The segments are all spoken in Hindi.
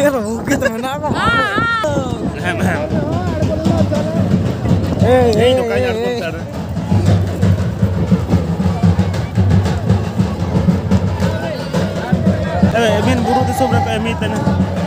Anjir, buka temen apa? Ah, ah. Hey, hey, eh, eh, eh. buru.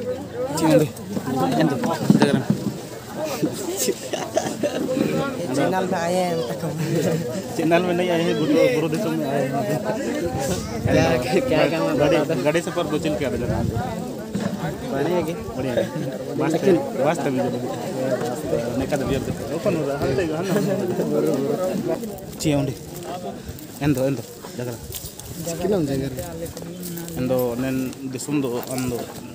Ka Emin tana. Channel में आए हैं चैनल में नहीं आए हैं गुरु गुरु देशों में आए हैं क्या क्या काम है गाड़ी गाड़ी से पर बोचिल क्या जरा बढ़िया की बढ़िया वास्तव वास्तव nekada biyarde o kono hande hanno ci onde endo endo dagala kilo जगह endo nen de sumdo ando mantalo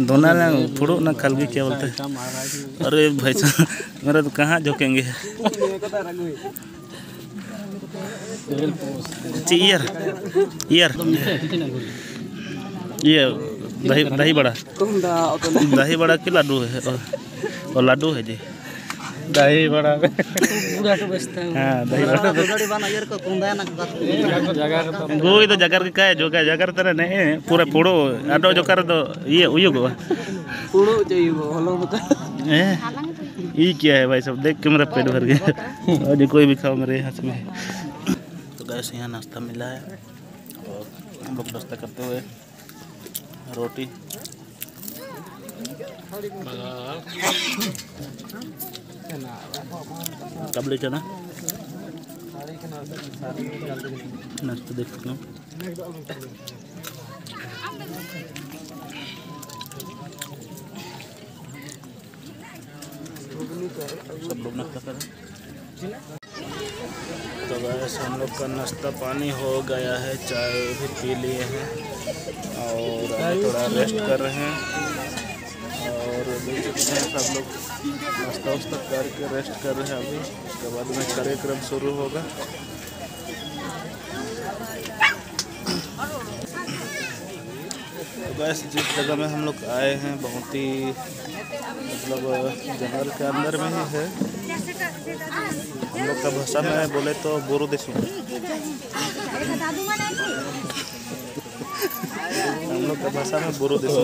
दोना ना फोड़ो ना खल भी क्या बोलते हैं? अरे भाई साहब मेरा तो कहाँ झोंकेंगे? ईयर ईयर ये दही दही बड़ा। दही बड़ा के लाडू है और, और लाडू है जी। दही बड़ा। पूरा तो बचता है हाँ दही बड़ा। बड़ी बना यार को कुंदा ना जगह गोई तो जगर का है जो का जगर तरह नहीं पूरा फोड़ो आडो जो कर दो ये उयो गो पूरो चाहिए वो हलो बता ए ये क्या है भाई सब देख के मेरा पेट भर गया। और ये कोई भी खाओ मेरे हाथ में। तो गैस यहाँ नाश्ता मिला है। और हम लोग नाश्ता करते हुए रोटी। काबली चना नाश्ता देख सकते सब लोग नाश्ता कर तो बस हम लोग का नाश्ता पानी हो गया है, चाय भी पी लिए हैं और थोड़ा रेस्ट कर रहे हैं। और देख हैं, सब लोग नाश्ता वास्ता करके रेस्ट कर रहे हैं अभी। उसके बाद में कार्यक्रम शुरू होगा। तो बस जिस जगह में हम लोग आए हैं, बहुत ही मतलब जंगल के अंदर में ही है। हम लोग का भाषा में बोले तो बोरो देशु हम लोग का भाषा में बोरो देशु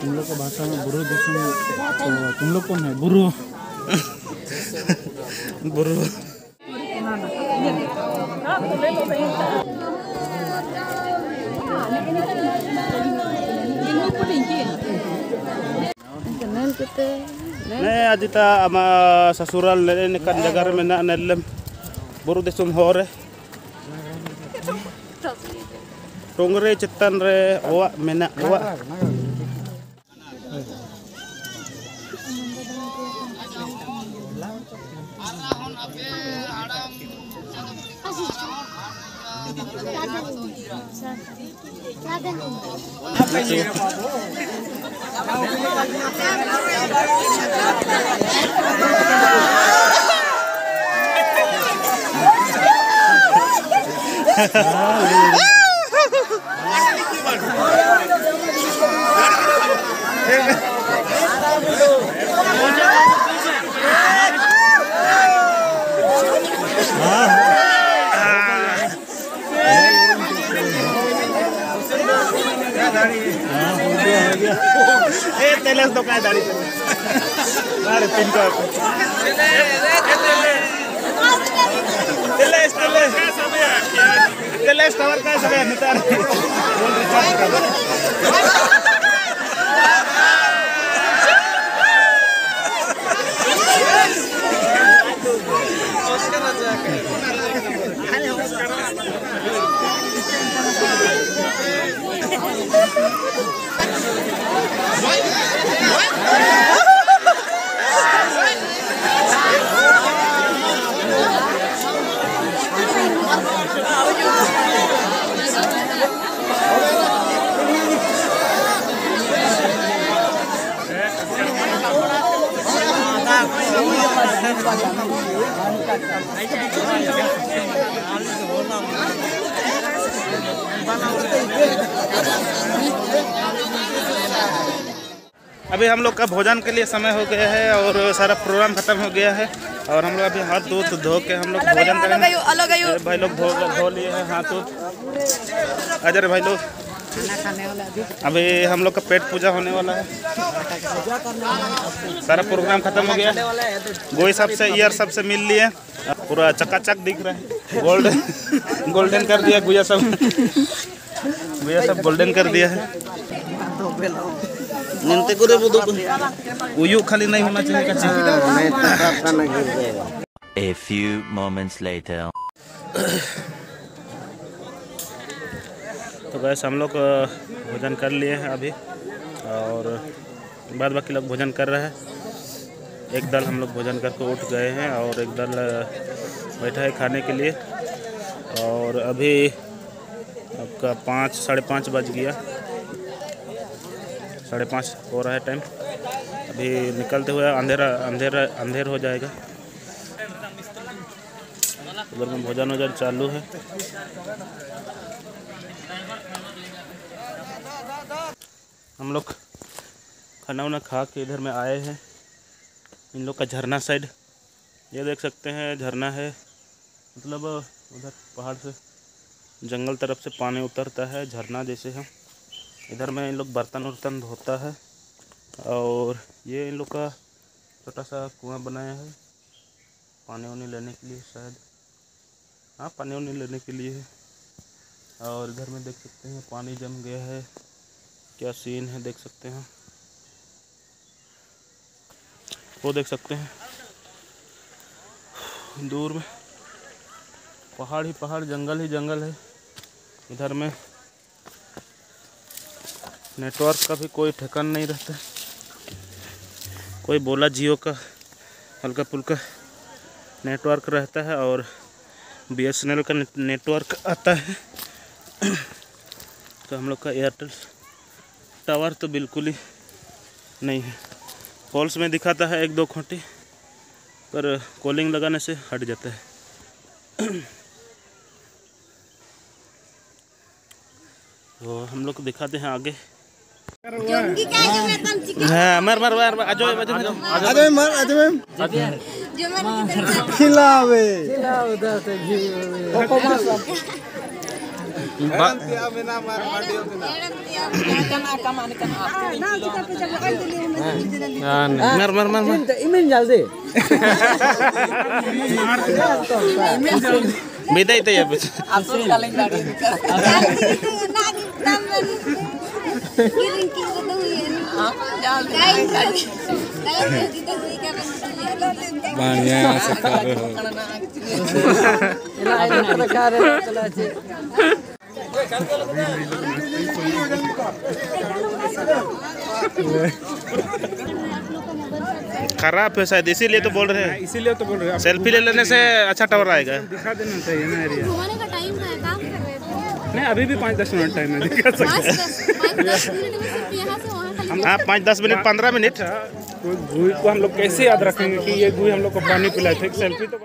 तुम लोग का भाषा में बुरो देशों में तो तुम लोग कौन है बुरो बोरो Ne ajita ama sasural ne nelem boru desum hore Tungre cetan re owa mena owa Eh teles do kaya dari Dari pintu aku Teles teles Teles tawar kaya sabi nitar Phone recharge kar अभी हम लोग का भोजन के लिए समय हो गया है और सारा प्रोग्राम खत्म हो गया है और हम लोग अभी हाथ धो धो के हम लोग भोजन करेंगे। भाई लोग धो धो लिए हैं हाथ। धो अजय भाई लोग। अभी। हम लोग का पेट पूजा होने वाला है। सारा प्रोग्राम खत्म हो गया। गोई सबसे ईयर सबसे मिल लिए। पूरा चकाचक दिख रहा है। गोल्डन गोल्डन कर दिया गुया सब गुया सब गोल्डन कर दिया है। निंते करे वो दो उयू खाली नहीं होना चाहिए कच्ची। A few moments later. तो गैस हम लोग भोजन कर लिए हैं अभी और बाद बाकी लोग भोजन कर रहे हैं। एक दल हम लोग भोजन करके उठ गए हैं और एक दल बैठा है खाने के लिए। और अभी आपका पाँच, साढ़े पाँच बज गया। साढ़े पाँच हो रहा है टाइम अभी निकलते हुए अंधेरा अंधेरा, अंधेर हो जाएगा। उधर में भोजन वोजन चालू है। हम लोग खाना वाना खा के इधर में आए हैं। इन लोग का झरना साइड ये देख सकते हैं, झरना है। मतलब उधर पहाड़ से जंगल तरफ़ से पानी उतरता है, झरना जैसे है। इधर में इन लोग बर्तन वर्तन धोता है और ये इन लोग का छोटा सा कुआँ बनाया है पानी वानी लेने के लिए शायद। हाँ पानी वानी लेने के लिए है। और इधर में देख सकते हैं, पानी जम गया है। क्या सीन है, देख सकते हैं। वो देख सकते हैं। दूर में पहाड़ ही पहाड़, जंगल ही जंगल है। इधर में नेटवर्क का भी कोई ठिकान नहीं रहता। कोई बोला जियो का, हल्का फुल्का नेटवर्क रहता है और बी एस एन एल का नेटवर्क आता है। तो हम लोग का एयरटेल टावर तो बिल्कुल ही नहीं है। कॉल्स में दिखाता है एक दो खोटी, पर कॉलिंग लगाने से हट जाता है। तो हम लोग को दिखाते हैं आगे। हाँ मर मर मर आ जाओ आ जाओ आ जाओ खिलावे। मर मर मर मर। इमें जल्दी। बिदाई तो ये बस अफसोस कालें खराब है शायद इसीलिए तो बोल रहे हैं। इसीलिए तो बोल रहे हैं। सेल्फी ले लेने से अच्छा टावर आएगा। दिखा देना चाहिए ना एरिया घुमाने का टाइम है काम कर रहे थे। नहीं अभी भी पाँच दस मिनट टाइम है दिखा सकते खाली हाँ पाँच दस मिनट पंद्रह मिनट। तो गुई को हम लोग कैसे याद रखेंगे कि ये गुई हम लोग को पानी पिलाए थे? सेल्फी तो